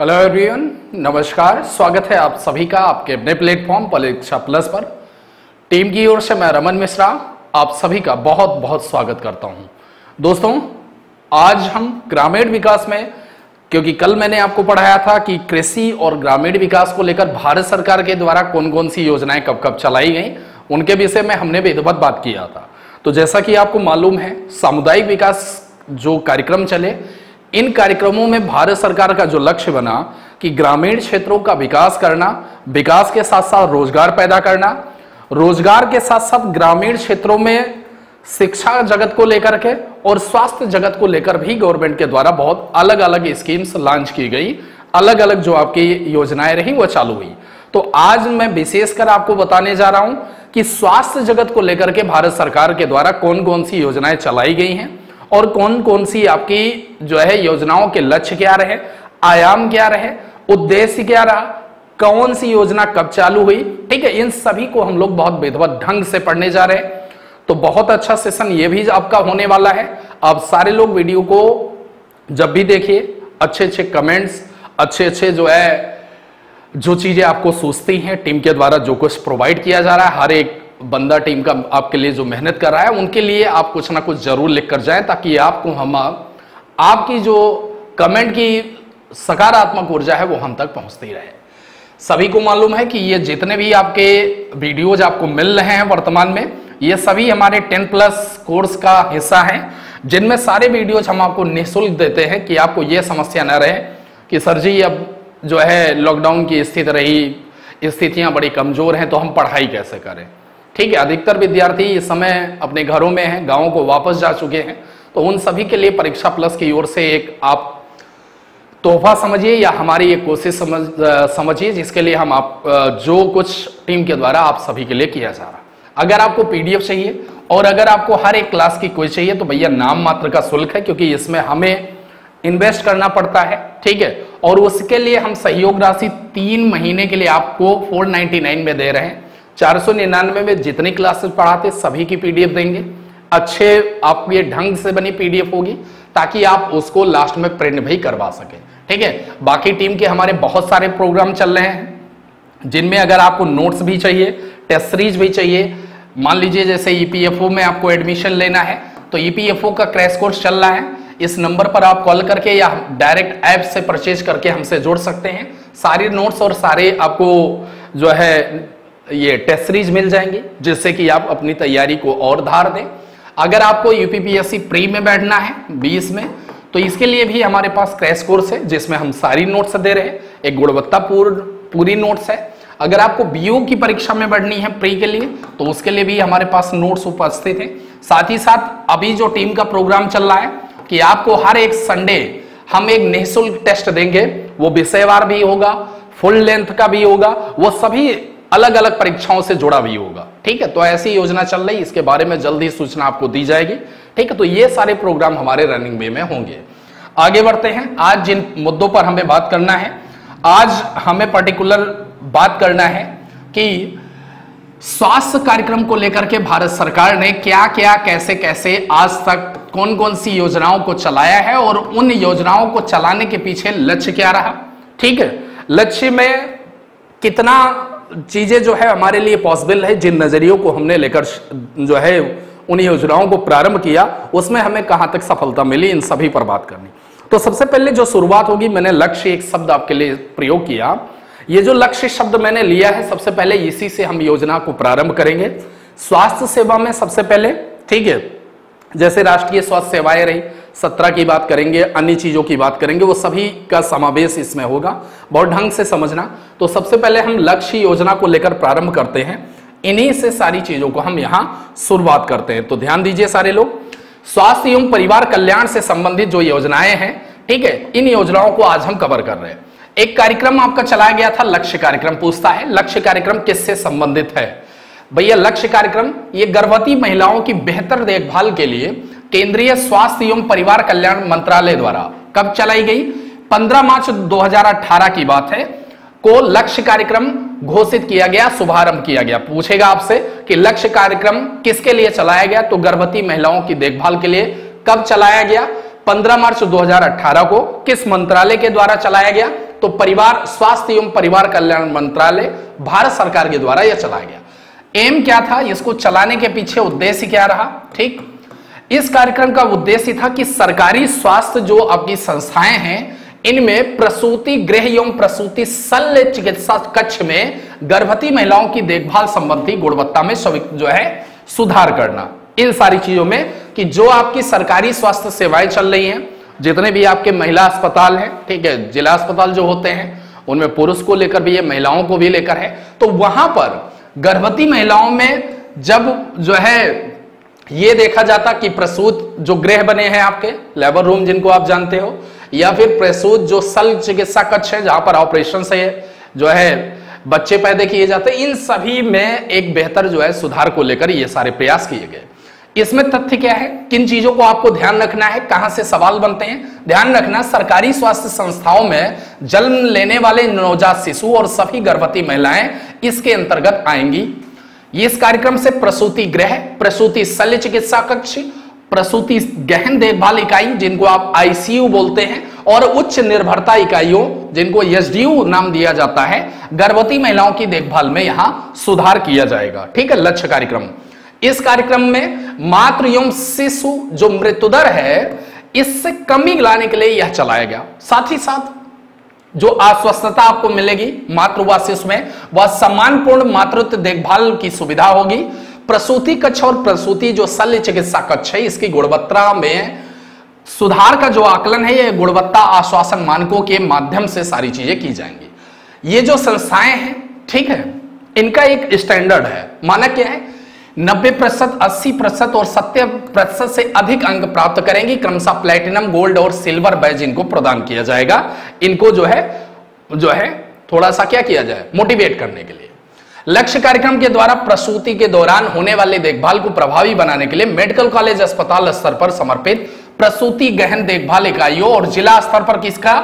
Hello everyone नमस्कार। स्वागत है आप सभी का आपके अपने प्लेटफॉर्म परीक्षा प्लस पर। टीम की ओर से मैं रमन मिश्रा, आप सभी का बहुत बहुत स्वागत करता हूँ। दोस्तों, आज हम ग्रामीण विकास में, क्योंकि कल मैंने आपको पढ़ाया था कि कृषि और ग्रामीण विकास को लेकर भारत सरकार के द्वारा कौन कौन सी योजनाएँ कब कब चलाई गई, उनके विषय में हमने विधिवत बात किया था। तो जैसा कि आपको मालूम है, सामुदायिक विकास जो कार्यक्रम चले इन कार्यक्रमों में भारत सरकार का जो लक्ष्य बना, कि ग्रामीण क्षेत्रों का विकास करना, विकास के साथ साथ रोज़गार पैदा करना, रोज़गार के साथ साथ ग्रामीण क्षेत्रों में शिक्षा जगत को लेकर के और स्वास्थ्य जगत को लेकर भी गवर्नमेंट के द्वारा बहुत अलग अलग स्कीम्स लॉन्च की गई। अलग अलग जो आपकी योजनाएँ रही वह चालू हुई। तो आज मैं विशेषकर आपको बताने जा रहा हूँ कि स्वास्थ्य जगत को लेकर के भारत सरकार के द्वारा कौन कौन सी योजनाएँ चलाई गई हैं। और कौन कौन सी आपकी जो है योजनाओं के लक्ष्य क्या रहे, आयाम क्या रहे, उद्देश्य क्या रहा, कौन सी योजना कब चालू हुई, ठीक है, इन सभी को हम लोग बहुत विधवत ढंग से पढ़ने जा रहे हैं। तो बहुत अच्छा सेशन ये भी आपका होने वाला है। आप सारे लोग वीडियो को जब भी देखिए अच्छे अच्छे कमेंट्स अच्छे अच्छे जो है, जो चीज़ें आपको सोचती हैं टीम के द्वारा जो कुछ प्रोवाइड किया जा रहा है, हर एक बंदा टीम का आपके लिए जो मेहनत कर रहा है, उनके लिए आप कुछ ना कुछ ज़रूर लिख कर जाए ताकि आपको हम, आपकी जो कमेंट की सकारात्मक ऊर्जा है वो हम तक पहुँचती रहे। सभी को मालूम है कि ये जितने भी आपके वीडियोज़ आपको मिल रहे हैं वर्तमान में, ये सभी हमारे टेन प्लस कोर्स का हिस्सा हैं, जिनमें सारे वीडियोज़ हम आपको निःशुल्क देते हैं कि आपको ये समस्या न रहे कि सर जी, अब जो है लॉकडाउन की स्थिति रही, स्थितियाँ बड़ी कमज़ोर हैं तो हम पढ़ाई कैसे करें? ठीक है, अधिकतर विद्यार्थी इस समय अपने घरों में हैं, गाँव को वापस जा चुके हैं। तो उन सभी के लिए परीक्षा प्लस की ओर से एक आप तोहफा समझिए या हमारी एक कोशिश समझ समझिए, जिसके लिए हम आप जो कुछ टीम के द्वारा आप सभी के लिए किया जा रहा अगर आपको पीडीएफ चाहिए और अगर आपको हर एक क्लास की कोई चाहिए तो भैया नाम मात्र का शुल्क है, क्योंकि इसमें हमें इन्वेस्ट करना पड़ता है, ठीक है? और उसके लिए हम सहयोग राशि तीन महीने के लिए आपको 499 में दे रहे हैं। चार सौ निन्यानवे में जितनी क्लासेस पढ़ाते, सभी की पीडीएफ देंगे। अच्छे आप ये ढंग से बनी पीडीएफ होगी, ताकि आप उसको लास्ट में प्रिंट भी करवा सके। ठीक है? बाकी टीम के हमारे बहुत सारे प्रोग्राम चल रहे हैं, जिनमें अगर आपको नोट्स भी चाहिए टेस्ट सीरीज़ भी चाहिए, मान लीजिए जैसे ईपीएफओ में आपको एडमिशन लेना है तो ईपीएफओ का क्रैश कोर्स चल रहा है। इस नंबर पर आप कॉल करके या डायरेक्ट ऐप से परचेज करके हमसे जोड़ सकते हैं। सारे नोट्स और सारे आपको जो है ये टेस्ट सीरीज़ मिल जाएँगी, जिससे कि आप अपनी तैयारी को और धार दें। अगर आपको यूपीपीएससी प्री में बैठना है 20 में तो इसके लिए भी हमारे पास क्रैश कोर्स है, जिसमें हम सारी नोट्स दे रहे हैं। एक गुणवत्तापूर्ण, पूरी नोट्स है। अगर आपको बीओ की परीक्षा में बढ़नी है प्री के लिए तो उसके लिए भी हमारे पास नोट्स उपस्थित है। साथ ही साथ, अभी जो टीम का प्रोग्राम चल रहा है, कि आपको हर एक संडे हम एक निःशुल्क टेस्ट देंगे। वो विषयवार भी होगा फुल लेंथ का भी होगा। वो सभी अलग अलग परीक्षाओं से जुड़ा भी होगा। ठीक है? तो ऐसी योजना चल रही इसके बारे में जल्दी सूचना आपको दी जाएगी। ठीक है? तो ये सारे प्रोग्राम हमारे रनिंग वे में होंगे। आगे बढ़ते हैं। आज जिन मुद्दों पर हमें बात करना है, आज हमें पर्टिकुलर बात करना है कि स्वास्थ्य कार्यक्रम को लेकर के भारत सरकार ने क्या क्या कैसे कैसे आज तक कौन कौन सी योजनाओं को चलाया है और उन योजनाओं को चलाने के पीछे लक्ष्य क्या रहा? ठीक है? लक्ष्य में कितना चीज़ें जो है हमारे लिए पॉसिबल है, जिन नजरियों को हमने लेकर जो है उन योजनाओं को प्रारंभ किया, उसमें हमें कहाँ तक सफलता मिली, इन सभी पर बात करनी। तो सबसे पहले जो शुरुआत होगी, मैंने लक्ष्य एक शब्द आपके लिए प्रयोग किया। ये जो लक्ष्य शब्द मैंने लिया है, सबसे पहले इसी से हम योजना को प्रारंभ करेंगे। स्वास्थ्य सेवा में सबसे पहले, ठीक है, जैसे राष्ट्रीय स्वास्थ्य सेवाएँ रही सत्रह की बात करेंगे, अन्य चीज़ों की बात करेंगे, वो सभी का समावेश इसमें होगा। बहुत ढंग से समझना। तो सबसे पहले हम लक्ष्य योजना को लेकर प्रारंभ करते हैं। इन्हीं से सारी चीज़ों को हम यहाँ शुरुआत करते हैं। तो ध्यान दीजिए सारे लोग। स्वास्थ्य एवं परिवार कल्याण से संबंधित जो योजनाएँ हैं, ठीक है, इन योजनाओं को आज हम कवर कर रहे हैं। एक कार्यक्रम आपका चलाया गया था, लक्ष्य कार्यक्रम, पूछता है, लक्ष्य कार्यक्रम किससे संबंधित है? भैया, लक्ष्य कार्यक्रम, ये गर्भवती महिलाओं की बेहतर देखभाल के लिए केंद्रीय स्वास्थ्य एवं परिवार कल्याण मंत्रालय द्वारा कब चलाई गई? 15 मार्च 2018 की बात है। को लक्ष्य कार्यक्रम घोषित किया गया, शुभारंभ किया गया। पूछेगा आपसे कि लक्ष्य कार्यक्रम किसके लिए चलाया गया? तो गर्भवती महिलाओं की देखभाल के लिए कब चलाया गया? 15 मार्च 2018 को किस मंत्रालय के द्वारा चलाया गया? तो परिवार, स्वास्थ्य एवं परिवार कल्याण मंत्रालय, भारत सरकार के द्वारा यह चलाया गया। एम क्या था? इसको चलाने के पीछे उद्देश्य क्या रहा? ठीक? इस कार्यक्रम का उद्देश्य था कि सरकारी स्वास्थ्य जो आपकी संस्थाएँ हैं, इनमें प्रसूति गृह एवं प्रसूति शल्य चिकित्सा कक्ष में गर्भवती महिलाओं की देखभाल संबंधी गुणवत्ता में जो है, सुधार करना। इन सारी चीज़ों में कि जो आपकी सरकारी स्वास्थ्य सेवाएँ चल रही हैं, जितने भी आपके महिला अस्पताल हैं, ठीक है, जिला अस्पताल जो होते हैं, उनमें पुरुष को लेकर भी है, महिलाओं को भी लेकर है तो वहाँ पर गर्भवती महिलाओं में जब जो है ये देखा जाता कि प्रसूत जो गृह बने हैं आपके, लेबर रूम जिनको आप जानते हो, या फिर प्रसूत जो सल चिकित्सा कक्ष है, जहाँ पर ऑपरेशन से जो है, बच्चे पैदा किए जाते इन सभी में एक बेहतर जो है सुधार को लेकर ये सारे प्रयास किए गए। इसमें तथ्य क्या है? किन चीज़ों को आपको ध्यान रखना है? कहाँ से सवाल बनते हैं? ध्यान रखना, सरकारी स्वास्थ्य संस्थाओं में जन्म लेने वाले नवजात शिशु और सभी गर्भवती महिलाएँ इसके अंतर्गत आएँगी। इस कार्यक्रम से प्रसूति गृह प्रसूति शल्य चिकित्सा कक्ष, प्रसूति गहन देखभाल इकाई, जिनको आप आईसीयू बोलते हैं, और उच्च निर्भरता इकाइयों, जिनको एसडीयू नाम दिया जाता है, गर्भवती महिलाओं की देखभाल में यहाँ सुधार किया जाएगा। ठीक है, लक्ष्य कार्यक्रम। इस कार्यक्रम में मातृ एवं शिशु जो मृत्युदर है, इससे कमी लाने के लिए यह चलाया गया। साथ ही साथ जो आश्वस्तता आपको मिलेगी मातृ शिशु में वह सम्मानपूर्ण मातृत्व देखभाल की सुविधा होगी। प्रसूति कक्ष और प्रसूति जो शल्य चिकित्सा कक्ष है, इसकी गुणवत्ता में सुधार का जो आकलन है यह गुणवत्ता आश्वासन मानकों के माध्यम से सारी चीज़ें की जाएँगी। ये जो संस्थाएँ हैं, ठीक है, इनका एक स्टैंडर्ड है। मानक क्या है? नब्बे प्रतिशत, अस्सी प्रतिशत और सत्तर प्रतिशत से अधिक अंक प्राप्त करेंगी। क्रमशः प्लेटिनम, गोल्ड और सिल्वर बैज इनको प्रदान किया जाएगा। इनको जो है जो है थोड़ा सा क्या किया जाए? मोटिवेट करने के लिए। लक्ष्य कार्यक्रम के द्वारा प्रसूति के दौरान होने वाले देखभाल को प्रभावी बनाने के लिए मेडिकल कॉलेज, अस्पताल स्तर पर समर्पित प्रसूति गहन देखभाल इकाइयों और जिला स्तर पर किसका?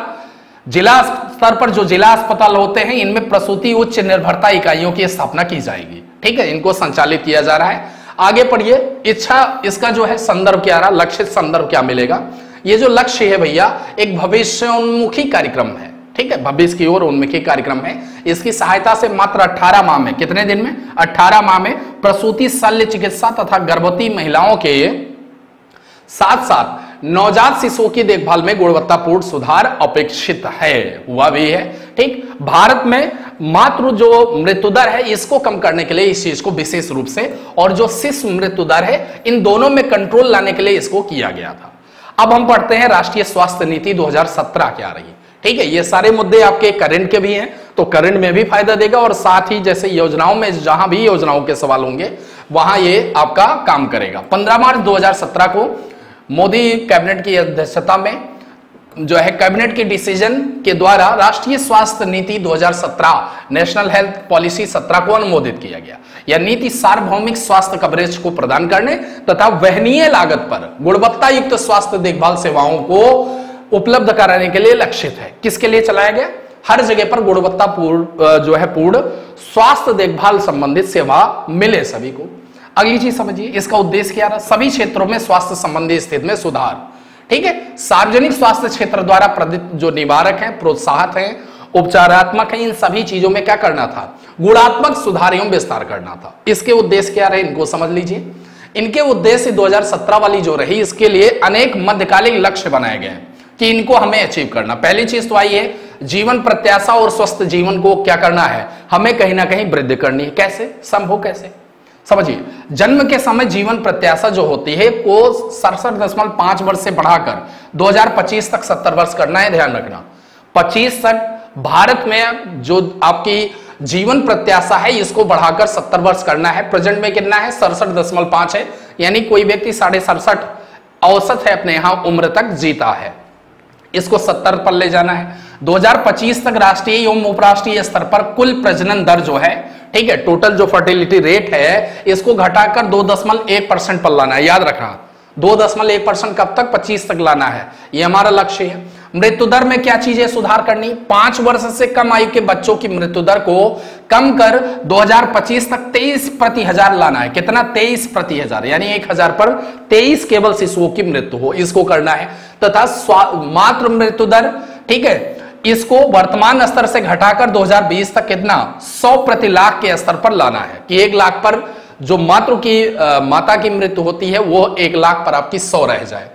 जिला स्तर पर जो जिला अस्पताल होते हैं, इनमें प्रसूति उच्च निर्भरता इकाइयों की स्थापना की जाएगी। ठीक है, इनको संचालित किया जा रहा है। आगे पढ़िए, इच्छा इसका जो है संदर्भ क्या रहा, लक्षित संदर्भ क्या मिलेगा? ये जो लक्ष्य है भैया, एक भविष्योन्मुखी कार्यक्रम है, ठीक है, भविष्य की ओर उन्मुखी कार्यक्रम है। इसकी सहायता से मात्र 18 माह में, कितने दिन में? 18 माह में प्रसूति शल्य चिकित्सा तथा गर्भवती महिलाओं के साथ साथ नवजात शिशुओं की देखभाल में गुणवत्तापूर्ण सुधार अपेक्षित है, हुआ भी है, ठीक। भारत में मातृ जो मृत्यु दर है, इसको कम करने के लिए इस चीज़ को विशेष रूप से, और जो शिशु मृत्यु दर है, इन दोनों में कंट्रोल लाने के लिए इसको किया गया था। अब हम पढ़ते हैं राष्ट्रीय स्वास्थ्य नीति 2017 क्या रही ठीक है, ये सारे मुद्दे आपके करंट के भी हैं तो करंट में भी फ़ायदा देगा, और साथ ही जैसे योजनाओं में, जहाँ भी योजनाओं के सवाल होंगे, वहाँ ये आपका काम करेगा। 15 मार्च 2017 को मोदी कैबिनेट की अध्यक्षता में जो है कैबिनेट के डिसीज़न के द्वारा राष्ट्रीय स्वास्थ्य नीति 2017 नेशनल हेल्थ पॉलिसी 17 को अनुमोदित किया गया। यह नीति सार्वभौमिक स्वास्थ्य कवरेज को प्रदान करने तथा वहनीय लागत पर गुणवत्ता युक्त स्वास्थ्य देखभाल सेवाओं को उपलब्ध कराने के लिए लक्षित है। किसके लिए चलाया गया? हर जगह पर गुणवत्ता पूर्ण जो है पूर्ण स्वास्थ्य देखभाल संबंधित सेवा मिले सभी को। अगली चीज़ समझिए, इसका उद्देश्य क्या रहा? सभी क्षेत्रों में स्वास्थ्य संबंधी स्थिति में सुधार। ठीक है? सार्वजनिक स्वास्थ्य क्षेत्र द्वारा जो निवारक है, प्रोत्साहक है, उपचारात्मक है, इन सभी चीज़ों में क्या करना था? गुणात्मक सुधार एवं विस्तार करना था। इसके उद्देश्य क्या रहे? इनको समझ लीजिए। इनके उद्देश्य 2017 वाली जो रही, इसके लिए अनेक मध्यकालिक लक्ष्य बनाए गए कि इनको हमें अचीव करना। पहली चीज़ तो आई है, जीवन प्रत्याशा और स्वस्थ जीवन को क्या करना है? हमें कहीं ना कहीं वृद्धि करनी है। कैसे? संभव कैसे? समझिए, जन्म के समय जीवन प्रत्याशा जो होती है, वो सड़सठ दशमलव पाँच वर्ष से बढ़ाकर 2025 तक 70 वर्ष करना है, ध्यान रखना। 25 तक भारत में जो आपकी जीवन प्रत्याशा है, इसको बढ़ाकर 70 वर्ष करना है। प्रेजेंट में कितना है? सड़सठ दशमलव पाँच है। यानी कोई व्यक्ति साढ़े सड़सठ औसत है अपने यहाँ, उम्र तक जीता है। इसको 70 पर ले जाना है। 2025 तक राष्ट्रीय एवं उपराष्ट्रीय स्तर पर कुल प्रजनन दर जो है, ठीक है टोटल जो फर्टिलिटी रेट है, इसको घटाकर दो दशमलव एक परसेंट पर लाना है। याद रखना, दो दशमलव एक परसेंट कब तक? पच्चीस तक लाना है। ये हमारा लक्ष्य है। मृत्यु दर में क्या चीज़ें सुधार करनी? पाँच वर्ष से कम आयु के बच्चों की मृत्यु दर को कम कर 2025 तक 23 प्रति हज़ार लाना है। कितना? 23 प्रति हज़ार यानी एक हज़ार पर 23 केवल शिशुओं की मृत्यु हो इसको करना है। तथा मातृ मृत्यु दर ठीक है? इसको वर्तमान स्तर से घटाकर 2020 तक कितना? 100 प्रति लाख के स्तर पर लाना है। कि एक लाख पर जो मातृ की आ, माता की मृत्यु होती है वो एक लाख पर आपकी 100 रह जाए।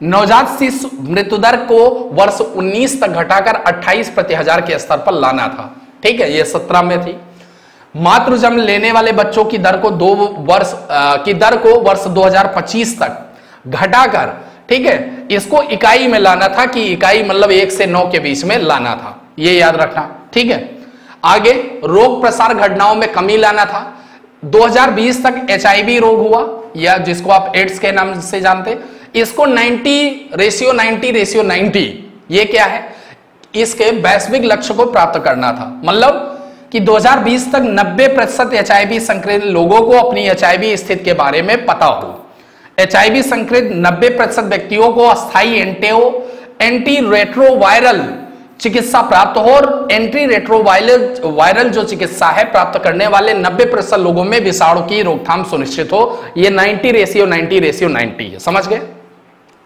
नवजात शिशु मृत्यु दर को वर्ष 19 तक घटाकर 28 प्रति हज़ार के स्तर पर लाना था। ठीक है ये 17 में थी। मातृ जन्म लेने वाले बच्चों की दर को दो वर्ष आ, की दर को वर्ष 2025 तक घटाकर ठीक है इसको इकाई में लाना था कि इकाई मतलब एक से नौ के बीच में लाना था। ये याद रखना ठीक है। आगे रोग प्रसार घटनाओं में कमी लाना था। 2020 तक एच रोग हुआ या जिसको आप एड्स के नाम से जानते इसको 90 रेशियो 90 रेशियो 90 ये क्या है? इसके वैश्विक लक्ष्य को प्राप्त करना था। मतलब कि 2020 तक 90 प्रतिशत एच संक्रमित लोगों को अपनी एचआईवी स्थिति के बारे में पता हो। एच संक्रमित 90 प्रतिशत व्यक्तियों को अस्थायी एंटेओ एंटी रेट्रोवायरल चिकित्सा प्राप्त हो और एंटी रेट्रोवायरल वायरल जो चिकित्सा है प्राप्त करने वाले 90 प्रतिशत लोगों में विषाणु की रोकथाम सुनिश्चित हो। ये 90 रेशियो 90 रेशियो 90 है। समझ गए?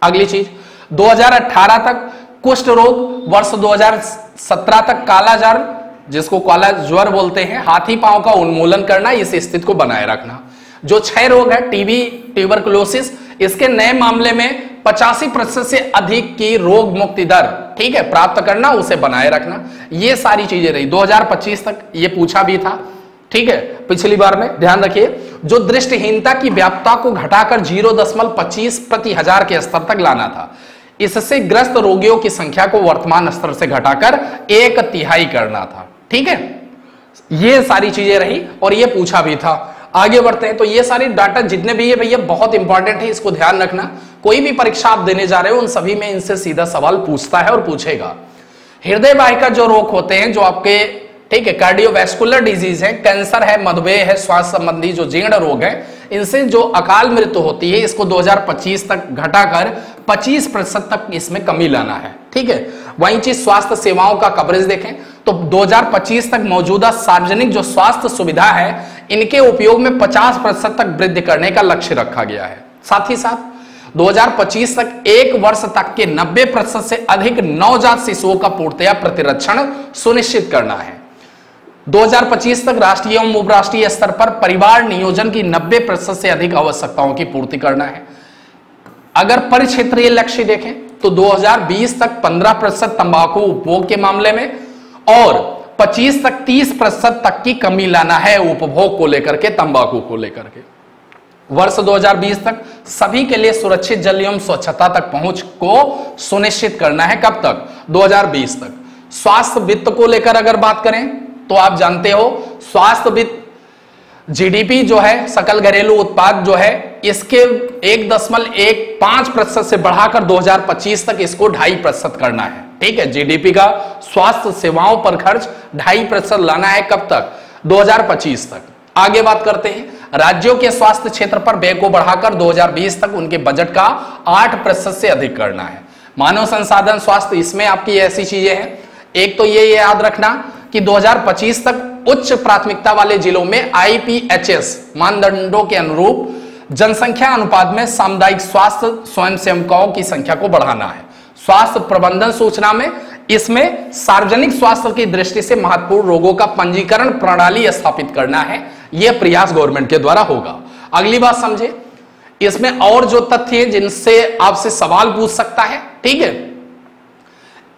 अगली चीज़ 2018 तक कुष्ठ रोग, वर्ष 2017 तक कालाजार जिसको काला ज्वर बोलते हैं, हाथी पाँव का उन्मूलन करना, इस स्थिति को बनाए रखना। जो छह रोग है, टीबी, ट्यूबरकुलोसिस, इसके नए मामले में पचासी प्रतिशत से अधिक की रोग मुक्ति दर, ठीक है, प्राप्त करना, उसे बनाए रखना। ये सारी चीज़ें रही। 2025 तक ये पूछा भी था, ठीक है, पिछली बार में, ध्यान रखिए। जो दृष्टिहीनता की व्यापकता को घटाकर ज़ीरो दशमलव पच्चीस प्रति हज़ार के स्तर तक लाना था। इससे ग्रस्त रोगियों की संख्या को वर्तमान स्तर से घटाकर एक तिहाई करना था। ठीक है? ये सारी चीज़ें रही और ये पूछा भी था। आगे बढ़ते हैं तो ये सारी डाटा जितने भी है भैया, बहुत इंपॉर्टेंट है, इसको ध्यान रखना। कोई भी परीक्षा आप देने जा रहे हो, उन सभी में इनसे सीधा सवाल पूछता है और पूछेगा। हृदय वाहिका जो रोग होते हैं, जो आपके ठीक है कार्डियोवैस्कुलर डिज़ीज़ है कैंसर है, मधुमेह है, स्वास्थ्य संबंधी जो जीर्ण रोग है, इनसे जो अकाल मृत्यु होती है, इसको 2025 तक घटाकर 25 प्रतिशत तक इसमें कमी लाना है। ठीक है, वही चीज़ स्वास्थ्य सेवाओं का कवरेज देखें तो 2025 तक मौजूदा सार्वजनिक जो स्वास्थ्य सुविधा है, इनके उपयोग में 50 प्रतिशत तक वृद्धि करने का लक्ष्य रखा गया है। साथ ही साथ 2025 तक एक वर्ष तक के 90 प्रतिशत से अधिक नवजात शिशुओं का पूर्णतया प्रतिरक्षण सुनिश्चित करना है। 2025 तक राष्ट्रीय एवं उपराष्ट्रीय स्तर पर परिवार नियोजन की 90 प्रतिशत से अधिक आवश्यकताओं की पूर्ति करना है। अगर परिक्षेत्रीय लक्ष्य देखें तो 2020 तक 15 प्रतिशत तंबाकू उपभोग के मामले में और 25 तक 30 प्रतिशत तक की कमी लाना है उपभोग को लेकर के, तंबाकू को लेकर के। वर्ष 2020 तक सभी के लिए सुरक्षित जल एवं स्वच्छता तक पहुँच को सुनिश्चित करना है। कब तक? 2020 तक। स्वास्थ्य वित्त को लेकर अगर बात करें तो आप जानते हो स्वास्थ्य वित्त जीडीपी जो है, सकल घरेलू उत्पाद जो है, इसके एक दशमलव एक पाँच प्रतिशत से बढ़ाकर 2025 तक इसको ढाई प्रतिशत करना है। ठीक है जीडीपी का स्वास्थ्य सेवाओं पर खर्च ढाई प्रतिशत लाना है कब तक? 2025 तक। आगे बात करते हैं, राज्यों के स्वास्थ्य क्षेत्र पर व्यय को बढ़ाकर 2020 तक उनके बजट का आठ प्रतिशत से अधिक करना है। मानव संसाधन स्वास्थ्य, इसमें आपकी ऐसी चीज़ें हैं एक तो ये याद रखना कि 2025 तक उच्च प्राथमिकता वाले जिलों में आईपीएचएस मानदंडों के अनुरूप जनसंख्या अनुपात में सामुदायिक स्वास्थ्य स्वयंसेवकों की संख्या को बढ़ाना है। स्वास्थ्य प्रबंधन सूचना में इसमें सार्वजनिक स्वास्थ्य की दृष्टि से महत्वपूर्ण रोगों का पंजीकरण प्रणाली स्थापित करना है यह प्रयास गवर्नमेंट के द्वारा होगा। अगली बात समझे, इसमें और जो तथ्य जिनसे आपसे सवाल पूछ सकता है, ठीक है?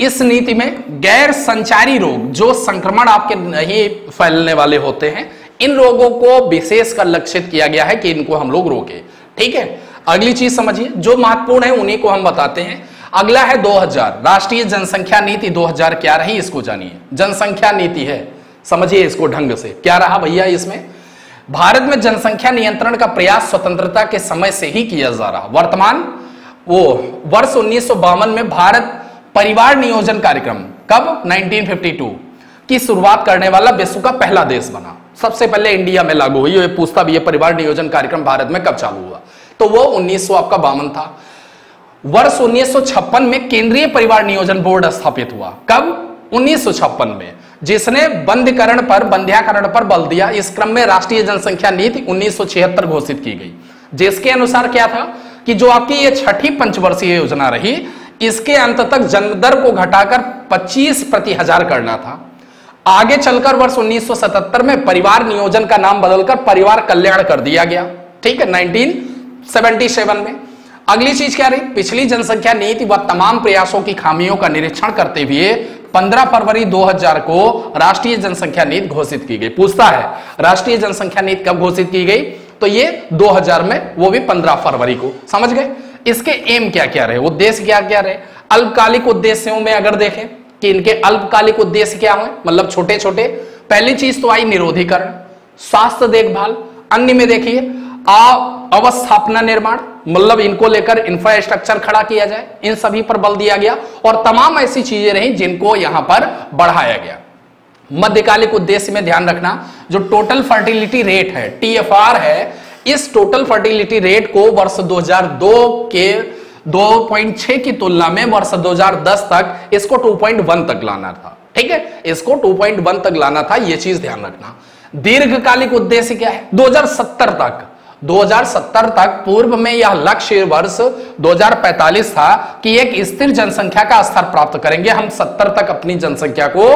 इस नीति में गैर संचारी रोग जो संक्रमण आपके नहीं फैलने वाले होते हैं, इन रोगों को विशेष कर लक्षित किया गया है कि इनको हम लोग रोके। ठीक है? अगली चीज़ समझिए, जो महत्वपूर्ण है उन्हीं को हम बताते हैं। अगला है 2000 राष्ट्रीय जनसंख्या नीति 2000 क्या रही, इसको जानिए। जनसंख्या नीति है, समझिए इसको ढंग से। क्या रहा भैया इसमें? भारत में जनसंख्या नियंत्रण का प्रयास स्वतंत्रता के समय से ही किया जा रहा। वर्तमान, वो वर्ष उन्नीस सौ बावन में भारत परिवार नियोजन कार्यक्रम, कब? 1952 की शुरुआत करने वाला विश्व का पहला देश बना। सबसे पहले इंडिया में लागू हुई पूछता भी ये परिवार नियोजन कार्यक्रम भारत में कब चालू हुआ? तो वो 1900 आपका बावन था। वर्ष 1956 में केंद्रीय परिवार नियोजन बोर्ड स्थापित हुआ। कब? 1956 में। जिसने बंधकरण पर, बंध्याकरण पर बल दिया, इस क्रम में राष्ट्रीय जनसंख्या नीति 1976 घोषित की गई। जिसके अनुसार क्या था? कि जो आपकी ये छठी पंचवर्षीय योजना रही इसके अंत तक जन्म दर को घटाकर 25 प्रति हज़ार करना था। आगे चलकर वर्ष 1977 में परिवार नियोजन का नाम बदलकर परिवार कल्याण कर दिया गया। ठीक है 1977 में। अगली चीज़ क्या रही? पिछली जनसंख्या नीति व तमाम प्रयासों की खामियों का निरीक्षण करते हुए 15 फरवरी 2000 को राष्ट्रीय जनसंख्या नीति घोषित की गई। पूछता है, राष्ट्रीय जनसंख्या नीति कब घोषित की गई? तो ये 2000 में, वो भी 15 फरवरी को। समझ गए? इसके एम क्या क्या रहे? उद्देश्य क्या क्या रहे? अल्पकालिक उद्देश्यों में अगर देखें कि इनके अल्पकालिक उद्देश्य क्या हुए? मतलब छोटे छोटे पहली चीज़ तो आई निरोधीकरण, स्वास्थ्य देखभाल। अन्य में देखिए अवस्थापना निर्माण मतलब इनको लेकर इंफ्रास्ट्रक्चर खड़ा किया जाए, इन सभी पर बल दिया गया और तमाम ऐसी चीज़ें रही जिनको यहाँ पर बढ़ाया गया। मध्यकालिक उद्देश्य में ध्यान रखना, जो टोटल फर्टिलिटी रेट है टीएफआर है इस टोटल फर्टिलिटी रेट को वर्ष 2002 के 2.6 की तुलना में वर्ष 2010 तक इसको 2.1 तक लाना था। ठीक है? इसको 2.1 तक लाना था यह चीज़ ध्यान रखना। दीर्घकालिक उद्देश्य क्या है? 2070 तक। 2070 तक पूर्व में यह लक्ष्य वर्ष 2045 था कि एक स्थिर जनसंख्या का स्तर प्राप्त करेंगे। हम 70 तक अपनी जनसंख्या को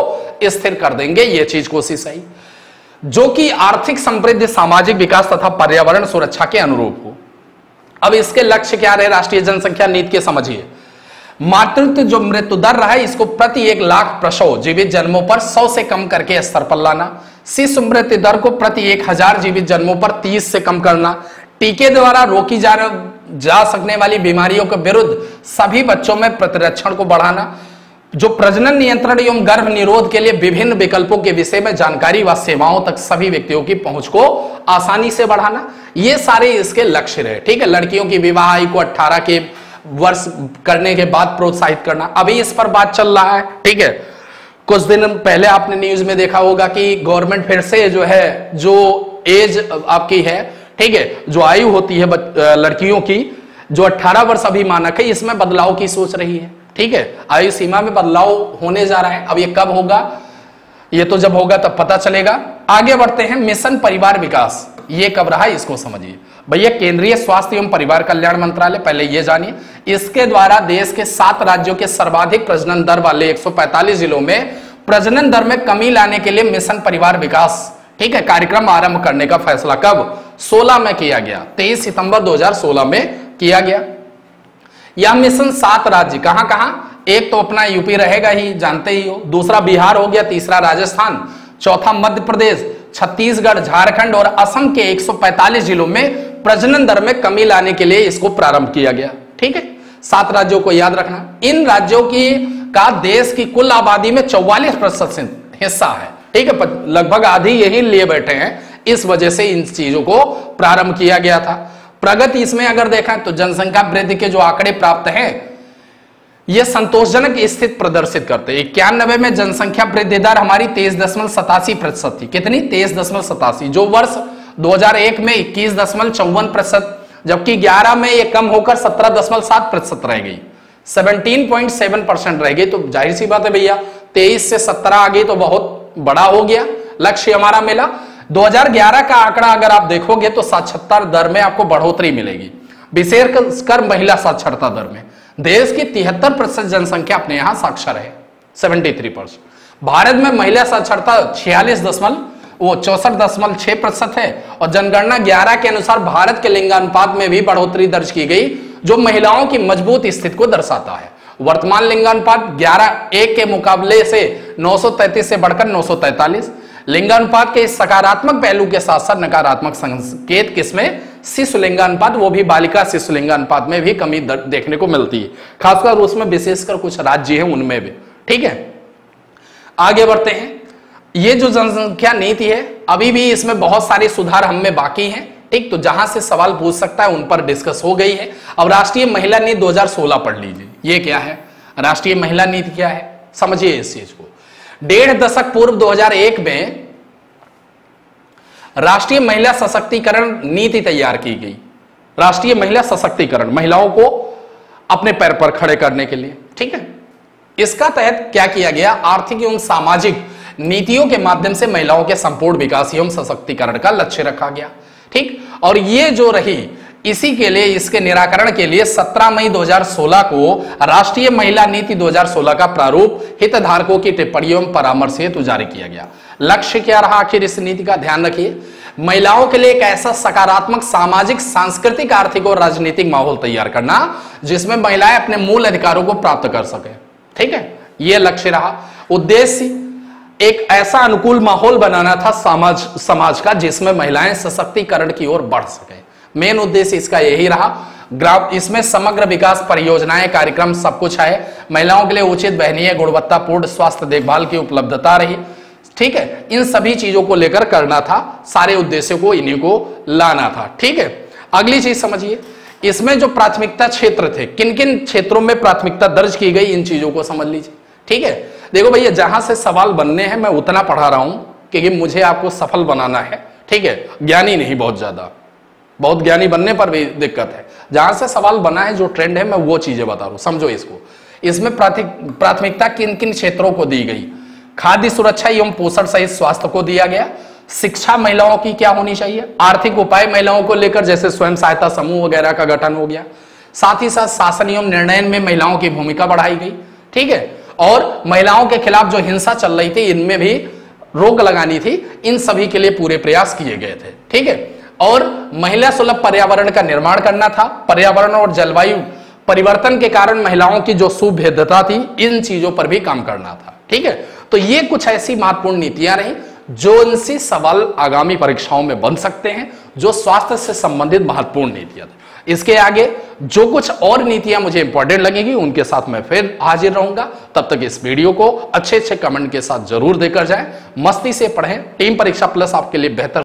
स्थिर कर देंगे यह चीज़ कोशिश आई जो कि आर्थिक समृद्धि, सामाजिक विकास तथा पर्यावरण सुरक्षा के अनुरूप हो। अब इसके लक्ष्य क्या रहे? राष्ट्रीय जनसंख्या नीति के समझिए। मातृत्व जो मृत्यु दर रहा है, इसको प्रति एक लाख प्रसव जीवित जन्मों पर सौ से कम करके स्तर पर लाना। शिशु मृत्यु दर को प्रति एक हज़ार जीवित जन्मों पर तीस से कम करना। टीके द्वारा रोकी जा जा सकने वाली बीमारियों के विरुद्ध सभी बच्चों में प्रतिरक्षण को बढ़ाना। जो प्रजनन नियंत्रण एवं गर्भ निरोध के लिए विभिन्न विकल्पों के विषय में जानकारी व सेवाओं तक सभी व्यक्तियों की पहुँच को आसानी से बढ़ाना, ये सारे इसके लक्ष्य रहे, ठीक है? लड़कियों की विवाह आयु को 18 के वर्ष करने के बाद प्रोत्साहित करना, अभी इस पर बात चल रहा है, ठीक है? कुछ दिन पहले आपने न्यूज़ में देखा होगा कि गवर्नमेंट फिर से जो है, जो एज आपकी है, ठीक है? जो आयु होती है लड़कियों की, जो 18 वर्ष अभी मानक है, इसमें बदलाव की सोच रही है। ठीक है? आयु सीमा में बदलाव होने जा रहा है। अब ये कब होगा? ये तो जब होगा तब पता चलेगा। आगे बढ़ते हैं मिशन परिवार विकास। ये कब रहा इसको समझिए। भैया, केंद्रीय स्वास्थ्य एवं परिवार कल्याण मंत्रालय, पहले ये जानिए। इसके द्वारा देश के सात राज्यों के सर्वाधिक प्रजनन दर वाले 145 जिलों में प्रजनन दर में कमी लाने के लिए मिशन परिवार विकास, ठीक है, कार्यक्रम आरंभ करने का फैसला कब? 16 में किया गया। 23 सितंबर 2016 में किया गया। यह मिशन सात राज्य, कहाँ कहाँ? एक तो अपना यूपी रहेगा ही, जानते ही हो। दूसरा बिहार हो गया, तीसरा राजस्थान, चौथा मध्य प्रदेश, छत्तीसगढ़, झारखंड और असम के 145 जिलों में प्रजनन दर में कमी लाने के लिए इसको प्रारंभ किया गया। ठीक है? सात राज्यों को याद रखना। इन राज्यों की का देश की कुल आबादी में चौवालीस प्रतिशत हिस्सा है। ठीक है? लगभग आधी यही लिए बैठे हैं। इस वजह से इन चीज़ों को प्रारंभ किया गया था। प्रगति इसमें अगर देखा तो जनसंख्या वृद्धि के जो आंकड़े प्राप्त हैं, ये संतोषजनक स्थिति प्रदर्शित करते हैं। इक्यानबे में जनसंख्या वृद्धि दर हमारी तेईस दशमलव सतासी प्रतिशत थी। कितनी? तेईस दशमलव सतासी। जो वर्ष 2001 में इक्कीस दशमलव चौवन प्रतिशत, जबकि 11 में ये कम होकर सत्रह दशमलव सात प्रतिशत रह गई। 17.7 परसेंट रह गई। तो ज़ाहिर सी बात है भैया 23 से 17 आ गई तो बहुत बड़ा हो गया। लक्ष्य हमारा मिला। 2011 का आंकड़ा अगर आप देखोगे तो साक्षरता दर में आपको बढ़ोतरी मिलेगी। विशेषकर महिला साक्षरता दर में। देश की तिहत्तर प्रतिशत जनसंख्या अपने यहाँ साक्षर है 73 परसेंट। भारत में महिला साक्षरता छियालीस दशमलव, वो चौसठ दशमलव छह प्रतिशत है, और जनगणना 11 के अनुसार भारत के लिंगानुपात में भी बढ़ोतरी दर्ज की गई, जो महिलाओं की मज़बूत स्थिति को दर्शाता है। वर्तमान लिंगानुपात 11 एक के मुकाबले से 933 से बढ़कर 943 लिंगानुपात के सकारात्मक पहलू के साथ साथ नकारात्मक संकेत किसमें शिशु लिंगानुपात वो भी बालिका शिशु लिंगानुपात में भी कमी देखने को मिलती है। खासकर उसमें विशेषकर कुछ राज्य हैं, उनमें भी। ठीक है? आगे बढ़ते हैं। ये जो जनसंख्या नीति है, अभी भी इसमें बहुत सारे सुधार हम में बाकी हैं। ठीक तो जहाँ से सवाल पूछ सकता है, उन पर डिस्कस हो गई है। अब राष्ट्रीय महिला नीति 2016 पढ़ लीजिए। ये क्या है? राष्ट्रीय महिला नीति क्या है? समझिए इस चीज़ को। डेढ़ दशक पूर्व 2001 में राष्ट्रीय महिला सशक्तिकरण नीति तैयार की गई। राष्ट्रीय महिला सशक्तिकरण, महिलाओं को अपने पैर पर खड़े करने के लिए, ठीक है? इसका तहत क्या किया गया? आर्थिक एवं सामाजिक नीतियों के माध्यम से महिलाओं के संपूर्ण विकास एवं सशक्तिकरण का लक्ष्य रखा गया, ठीक? और ये जो रही इसी के लिए, इसके निराकरण के लिए 17 मई 2016 को राष्ट्रीय महिला नीति 2016 का प्रारूप हितधारकों की टिप्पणियों परामर्श हेतु जारी किया गया। लक्ष्य क्या रहा आखिर इस नीति का? ध्यान रखिए। महिलाओं के लिए एक ऐसा सकारात्मक, सामाजिक, सांस्कृतिक, आर्थिक और राजनीतिक माहौल तैयार करना, जिसमें महिलाएँ अपने मूल अधिकारों को प्राप्त कर सके। ठीक है? यह लक्ष्य रहा। उद्देश्य, एक ऐसा अनुकूल माहौल बनाना था समाज समाज का, जिसमें महिलाएँ सशक्तिकरण की ओर बढ़ सके। मेन उद्देश्य इसका यही रहा। ग्राम, इसमें समग्र विकास परियोजनाएँ, कार्यक्रम सब कुछ है। महिलाओं के लिए उचित, बहनीय, गुणवत्तापूर्ण स्वास्थ्य देखभाल की उपलब्धता रही। ठीक है, इन सभी चीज़ों को लेकर करना था, सारे उद्देश्यों को, इन्हीं को लाना था। ठीक है, अगली चीज़ समझिए। इसमें जो प्राथमिकता क्षेत्र थे किन किन क्षेत्रों में प्राथमिकता दर्ज की गई, इन चीज़ों को समझ लीजिए। ठीक है, देखो भैया, जहाँ से सवाल बनने हैं, मैं उतना पढ़ा रहा हूँ, क्योंकि मुझे आपको सफल बनाना है। ठीक है, ज्ञानी नहीं बहुत ज़्यादा। बहुत ज्ञानी बनने पर भी दिक्कत है। जहाँ से सवाल बना है, जो ट्रेंड है, मैं वो चीज़ें बता रहा हूँ। समझो इसको। इसमें प्राथमिकता किन किन क्षेत्रों को दी गई? खाद्य सुरक्षा एवं पोषण सहित स्वास्थ्य को दिया गया। शिक्षा महिलाओं की क्या होनी चाहिए? आर्थिक उपाय महिलाओं को लेकर, जैसे स्वयं सहायता समूह वगैरह का गठन हो गया। साथ ही साथ शासन एवं निर्णय में महिलाओं की भूमिका बढ़ाई गई। ठीक है? और महिलाओं के खिलाफ जो हिंसा चल रही थी, इनमें भी रोक लगानी थी। इन सभी के लिए पूरे प्रयास किए गए थे। ठीक है? और महिला सुलभ पर्यावरण का निर्माण करना था। पर्यावरण और जलवायु परिवर्तन के कारण महिलाओं की जो सुभेदता थी, इन चीज़ों पर भी काम करना था। ठीक है? तो ये कुछ ऐसी महत्वपूर्ण नीतियाँ रही, जो इनसे सवाल आगामी परीक्षाओं में बन सकते हैं, जो स्वास्थ्य से संबंधित महत्वपूर्ण नीतियाँ थी। इसके आगे जो कुछ और नीतियाँ मुझे इंपॉर्टेंट लगेगी, उनके साथ मैं फिर हाजिर रहूँगा। तब तक इस वीडियो को अच्छे अच्छे कमेंट के साथ ज़रूर देकर जाएँ। मस्ती से पढ़ें। टीम परीक्षा प्लस आपके लिए बेहतर